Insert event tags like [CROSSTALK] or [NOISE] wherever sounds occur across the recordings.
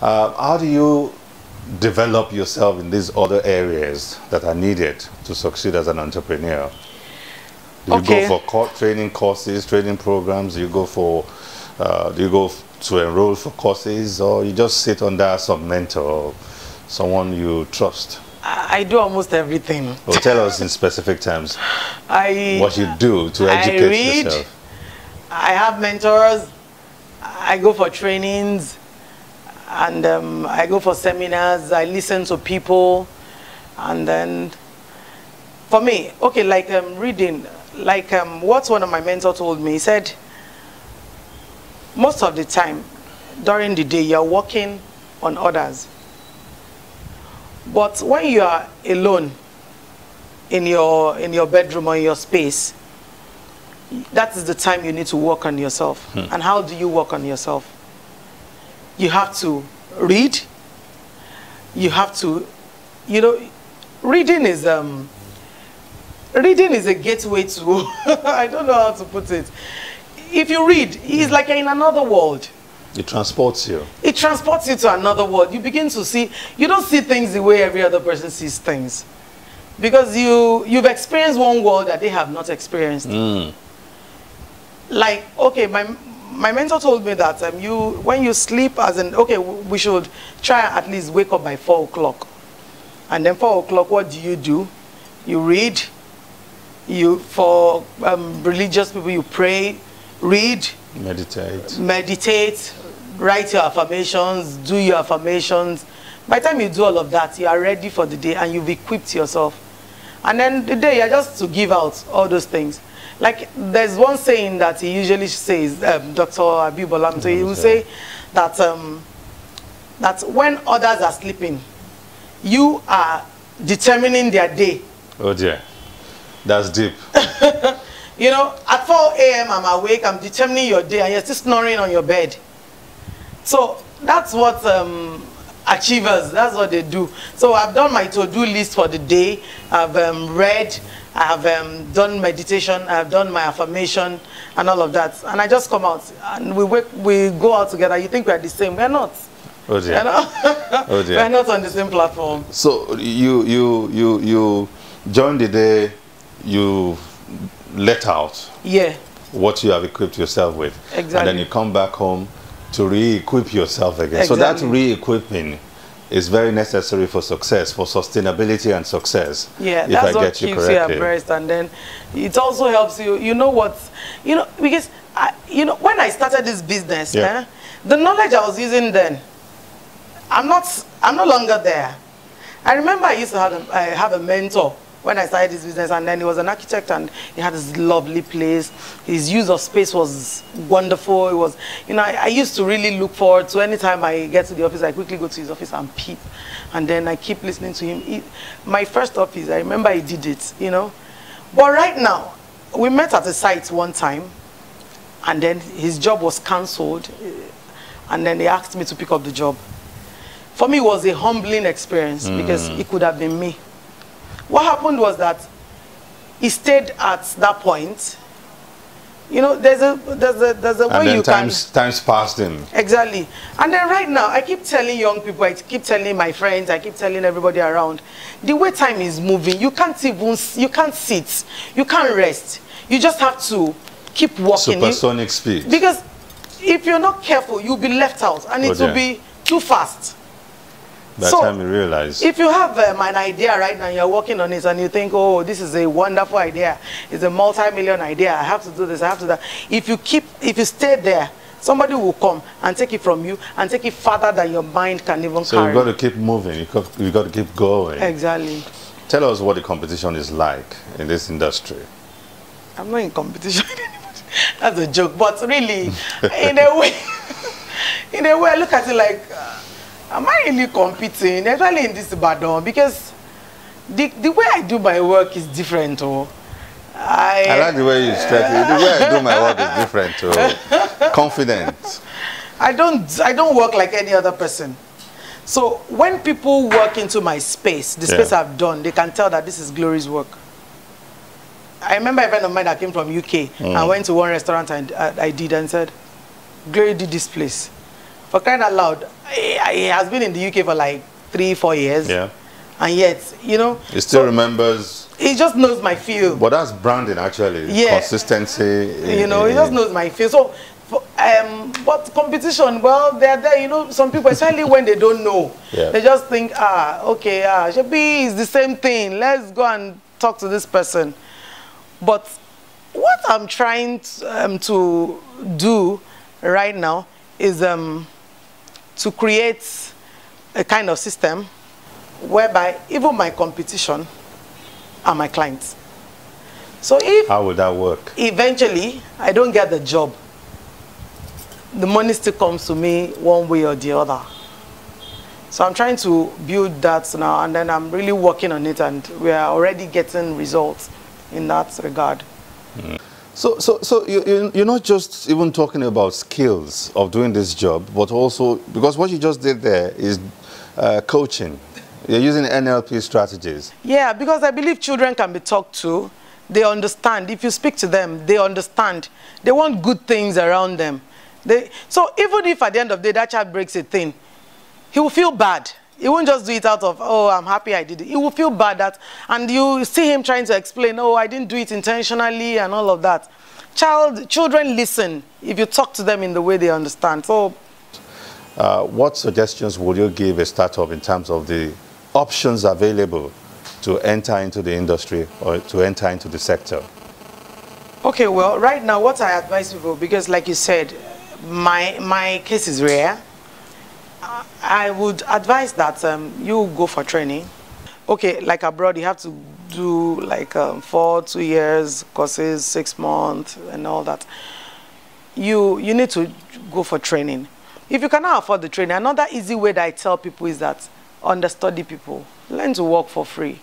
Uh, how do you develop yourself in these other areas that are needed to succeed as an entrepreneur? Do you Okay. go for training courses, training programs? Do you go for, uh, do you go to enroll for courses, or you just sit under some mentor, someone you trust? I, do almost everything. Or tell us [LAUGHS] in specific terms I what you do to educate I read. yourself. I have mentors. I go for trainings, and um, I go for seminars. I listen to people, and then for me, okay, like um, reading, like um, what one of my mentors told me. He said, most of the time during the day you're working on others, but when you are alone in your in your bedroom or in your space, that is the time you need to work on yourself. And how do you work on yourself? You have to read. You have to, you know, reading is um, reading is a gateway to. [LAUGHS] I don't know how to put it. If you read, it's like you're in another world. It transports you. It transports you to another world. You begin to see. You don't see things the way every other person sees things, because you you've experienced one world that they have not experienced Mm. like okay my my mentor told me that um, you when you sleep as in okay we should try at least wake up by four o'clock. And then four o'clock what do you do? You read you for um, religious people you pray read Meditate. meditate write your affirmations do your affirmations. By the time you do all of that you are ready for the day and you've equipped yourself and then the day you're just to give out all those things like there's one saying that he usually says um, dr abib olamide he will say that um, that when others are sleeping you are determining their day Oh dear. That's deep. [LAUGHS] You know, at 4 a.m. I'm awake, I'm determining your day, and you're still snoring on your bed. So that's what um, achievers, that's what they do. So I've done my to-do list for the day. I've um, read, I've um, done meditation, I've done my affirmation, and all of that. And I just come out, and we wake, we go out together. You think we're the same? We're not. Oh We're dear. not, Oh dear. [LAUGHS] we're not on the same platform. So you you you you during the day you let out Yeah. what you have equipped yourself with, Exactly. and then you come back home to re-equip yourself again. So that Exactly. re-equipping is very necessary for success, for sustainability and success. Yeah, if that's I what get you keeps you correctly. abreast, and then it also helps you. You know what? You know because I, you know when I started this business, Yeah. eh, the knowledge I was using then, I'm not. I'm no longer there. I remember I used to have a, I have a mentor when I started this business, and then he was an architect, and he had this lovely place. His use of space was wonderful. It was, you know, I, I used to really look forward to any time I get to the office, I quickly go to his office and peep, and then I keep listening to him. He, my first office, I remember he did it, you know. But right now, we met at a site one time, and then his job was cancelled, eh, and then they asked me to pick up the job. For me, it was a humbling experience because it could have been me. What happened was that he stayed at that point. You know, there's a there's a there's a And way then you times times passed him. exactly. And then right now, I keep telling young people, I keep telling my friends, I keep telling everybody around, the way time is moving, you can't even you can't sit, you can't rest. You just have to keep walking. Supersonic speed. because if you're not careful, you'll be left out, and Oh, it will dear. be too fast. By the so, time you realize. If you have um, an idea right now, you're working on it, and you think, oh, this is a wonderful idea, it's a multi-million idea, I have to do this, I have to do that. If you keep, if you stay there, somebody will come and take it from you and take it further than your mind can even so carry. you've got to keep moving. You've got, you've got to keep going. exactly. Tell us what the competition is like in this industry. I'm not in competition [LAUGHS] with anybody. That's a joke, but really, in a way, [LAUGHS] in a way, I look at it like, am I really competing, especially in this Ibadan? Because the, the way I do my work is different. Oh, I, I like the way you stretch it. The way I do my work is different too. Oh. [LAUGHS] Confident. I don't I don't work like any other person. So when people walk into my space, the Yeah. space I've done, they can tell that this is Glory's work. I remember a friend of mine that came from UK and mm. went to one restaurant and I, I did and said, Glory did this place. For crying out loud, he, has been in the UK for like three, four years. Yeah. And yet, you know, He still so remembers. he just knows my feel. But that's branding, actually. Yeah. Consistency. you know, he just knows my feel. So, for, um, but competition, well, they're there. You know, some people, especially when they don't know, Yeah. they just think, ah, okay, ah, Shebi is the same thing. Let's go and talk to this person. But what I'm trying to, um, to do right now is um, to create a kind of system whereby even my competition are my clients. So if How would that work? eventually I don't get the job, the money still comes to me one way or the other. So I'm trying to build that now and then I'm really working on it and we are already getting results in that regard. Hmm. So, so, so you, you- you're not just even talking about skills of doing this job, but also because what you just did there is uh, coaching. You're using NLP strategies. Yeah, because I believe children can be talked to. They understand. If you speak to them, they understand. They want good things around them. They, so even if at the end of the day that child breaks a thing, he will feel bad. He won't just do it out of, oh, I'm happy I did it. He will feel bad that, and you see him trying to explain, oh, I didn't do it intentionally and all of that. Child, children listen if you talk to them in the way they understand. So Uh, what suggestions would you give a startup in terms of the options available to enter into the industry or to enter into the sector? Okay, well, right now, what I advise people, because like you said, my my case is rare. I- would advise that um, you go for training. Okay, like abroad, you have to do like um, four, two years courses, six months, and all that. You you need to go for training. If you cannot afford the training, another easy way that I tell people is that understudy people, learn to work for free.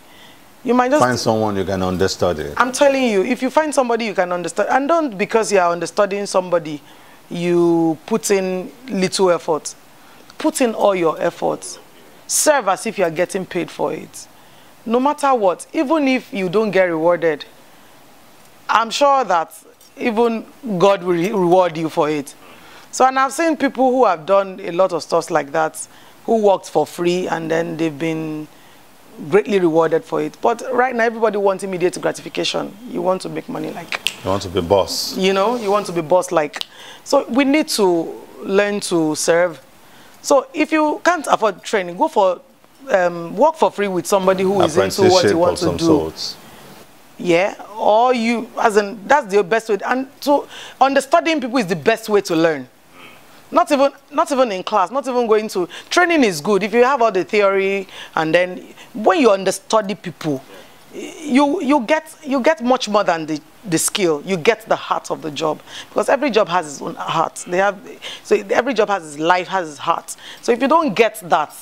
You might just Find someone you can understudy. I'm telling you, if you find somebody you can understand, and don't because you are understudying somebody, you put in little effort. Put in all your efforts. Serve as if you are getting paid for it. No matter what, even if you don't get rewarded, I'm sure that even God will re- reward you for it. So, and I've seen people who have done a lot of stuff like that, who worked for free and then they've been greatly rewarded for it. But right now, everybody wants immediate gratification. You want to make money like, You want to be boss. you know, you want to be boss like. So we need to learn to serve. So if you can't afford training, go for um, work for free with somebody who is into what you want of to do. sorts. Yeah, or you, as in, that's the best way. And so, understanding people is the best way to learn. Not even, not even in class, not even going to training is good if you have all the theory and then when you understudy people, you you get you get much more than the the skill. You get the heart of the job because every job has its own heart. They have so every job has its life, has its heart. So if you don't get that,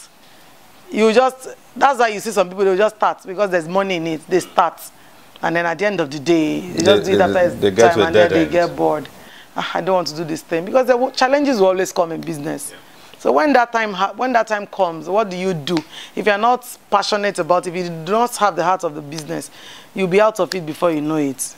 you just that's why you see some people they just start because there's money in it. They start, and then at the end of the day, they, just do it they- after it's they get time, and then dead they end. get bored. "Ah, I don't want to do this thing because the challenges will always come in business. So when that time when that time comes, what do you do? If you're not passionate about, it, if you do not have the heart of the business, you'll be out of it before you know it.